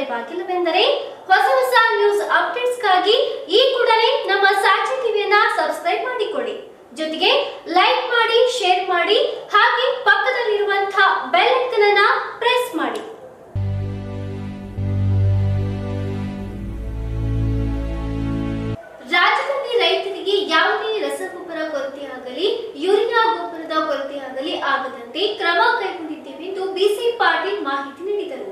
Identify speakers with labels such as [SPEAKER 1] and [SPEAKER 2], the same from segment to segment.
[SPEAKER 1] Subscribe ಆಗಿಲ್ಲವೆಂದರೆ ಹೊಸ ಹೊಸ news ಅಪ್ಡೇಟ್ಸ್ಗಾಗಿ ಈ ಕೂಡಲೇ ನಮ್ಮ ಸಾಕ್ಷಿ ಟಿವಿಯನ್ನ ಸಬ್ಸ್ಕ್ರೈಬ್ ಮಾಡಿಕೊಳ್ಳಿ. ಜೊತೆಗೆ ಲೈಕ್ ಮಾಡಿ, ಶೇರ್ ಮಾಡಿ, ಹಾಗೆ ಪಕ್ಕದಲ್ಲಿರುವಂತಹ ಬೆಲ್ ಐಕನ್ ಪ್ರೆಸ್ ಮಾಡಿ. ರಾಜ್ಯದಲ್ಲಿ ರೈತರಿಗೆ ಯಾವುದೇ ರಸಗೊಬ್ಬರ ಕೊರತೆ ಆಗಲಿ ಯೂರಿಯಾ ಗೊಬ್ಬರದ ಕೊರತೆ ಆಗಲಿ ಆಗದಂತೆ ಕ್ರಮ ಕೈಗೊಂಡಿದ್ದೇವೆ ಎಂದು ಬಿಸಿ ಪಾಟೀಲ್ ಮಾಹಿತಿ ನೀಡಿದರು.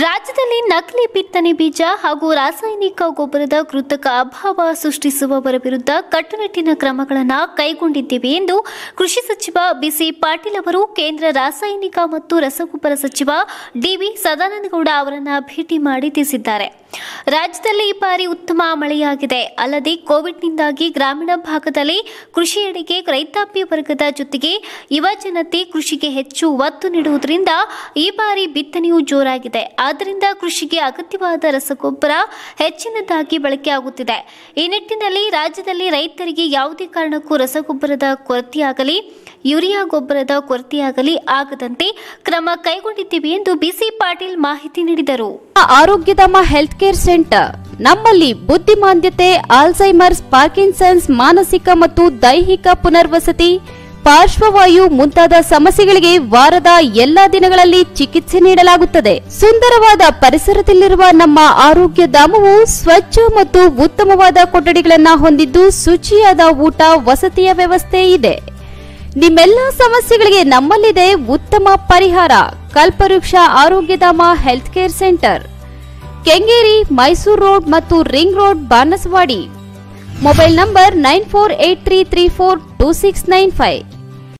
[SPEAKER 1] ರಾಜ್ಯದಲ್ಲಿ ನಕಲಿ ಬಿತ್ತನೆ ಬೀಜ ಹಾಗೂ ರಾಸಾಯನಿಕ ಗೊಬ್ಬರದ ಕೃತಕ ಅಭಾವ ಸೃಷ್ಟಿಸುವವರ ವಿರುದ್ಧ ಕಟ್ಟುನಿಟ್ಟಿನ ಕ್ರಮಗಳನ್ನು ಕೈಗೊಂಡಿದ್ದೇವೆ ಎಂದು ಕೃಷಿ ಸಚಿವ ಬಿಸಿ ಪಾಟೀಲ್ ಅವರು ಕೇಂದ್ರ ರಾಸಾಯನಿಕ ಮತ್ತು ರಸಗೊಬ್ಬರ ಸಚಿವ ಡಿವಿ ಸದಾನಂದಗೌಡ ಅವರನ್ನು ಭೇಟಿ ಮಾಡಿ ತಿಳಿಸಿದ್ದಾರೆ. ರಾಜ್ಯದಲ್ಲಿ ಈ ಬಾರಿ ಉತ್ತಮ ಮಳೆಯಾಗಿದೆ. ಅಲ್ಲದೆ ಕೋವಿಡ್ನಿಂದಾಗಿ ಗ್ರಾಮೀಣ ಭಾಗದಲ್ಲಿ ಕೃಷಿಯೆಡೆಗೆ ರೈತಾಪಿ ವರ್ಗದ ಜೊತೆಗೆ ಯುವ ಜನತೆ ಕೃಷಿಗೆ ಹೆಚ್ಚು ಒತ್ತು ನೀಡುವುದರಿಂದ ಈ ಬಾರಿ ಬಿತ್ತನೆಯೂ ಜೋರಾಗಿದೆ. ಆದ್ದರಿಂದ ಕೃಷಿಗೆ ಅಗತ್ಯವಾದ ರಸಗೊಬ್ಬರ ಹೆಚ್ಚಿನದಾಗಿ ಬಳಕೆಯಾಗುತ್ತಿದೆ. ಈ ನಿಟ್ಟಿನಲ್ಲಿ ರಾಜ್ಯದಲ್ಲಿ ರೈತರಿಗೆ ಯಾವುದೇ ಕಾರಣಕ್ಕೂ ರಸಗೊಬ್ಬರದ ಕೊರತೆಯಾಗಲಿ, ಯೂರಿಯಾ ಗೊಬ್ಬರದ ಕೊರತೆಯಾಗಲಿ ಆಗದಂತೆ ಕ್ರಮ ಕೈಗೊಂಡಿದ್ದೇವೆ ಎಂದು ಬಿಸಿ ಪಾಟೀಲ್ ಮಾಹಿತಿ ನೀಡಿದರು.
[SPEAKER 2] Arogyadhama health care centre. ನಮ್ಮಲ್ಲಿ ಬುದ್ಧಿಮಾಂದ್ಯತೆ ಆಲ್ಸೈಮರ್ಸ್ ಪಾರ್ಕಿನ್ಸನ್ಸ್, ಮಾನಸಿಕ ಮತ್ತು ದೈಹಿಕ ಪುನರ್ವಸತಿ ಪಾರ್ಶ್ವವಾಯು ಮುಂತಾದ ಸಮಸ್ಯೆಗಳಿಗೆ ವಾರದ ಎಲ್ಲಾ ದಿನಗಳಲ್ಲಿ ಚಿಕಿತ್ಸೆ ನೀಡಲಾಗುತ್ತದೆ. ಸುಂದರವಾದ ಪರಿಸರದಲ್ಲಿರುವ ನಮ್ಮ ಆರೋಗ್ಯ ಧಾಮವು ಸ್ವಚ್ಛ ಮತ್ತು ಉತ್ತಮವಾದ ಕೊಠಡಿಗಳನ್ನ ಹೊಂದಿದ್ದು ಶುಚಿಯಾದ ಊಟ, ವಸತಿಯ ವ್ಯವಸ್ಥೆ ಇದೆ. ನಿಮ್ಮೆಲ್ಲ ಸಮಸ್ಯೆಗಳಿಗೆ ನಮ್ಮಲ್ಲಿದೆ ಉತ್ತಮ ಪರಿಹಾರ. Kalpavriksha Arogyadhama health care centre. Kengeri, Mysuru road ಮತ್ತು ring road, Banaswadi. Mobile number nine four eight three three four two six nine five.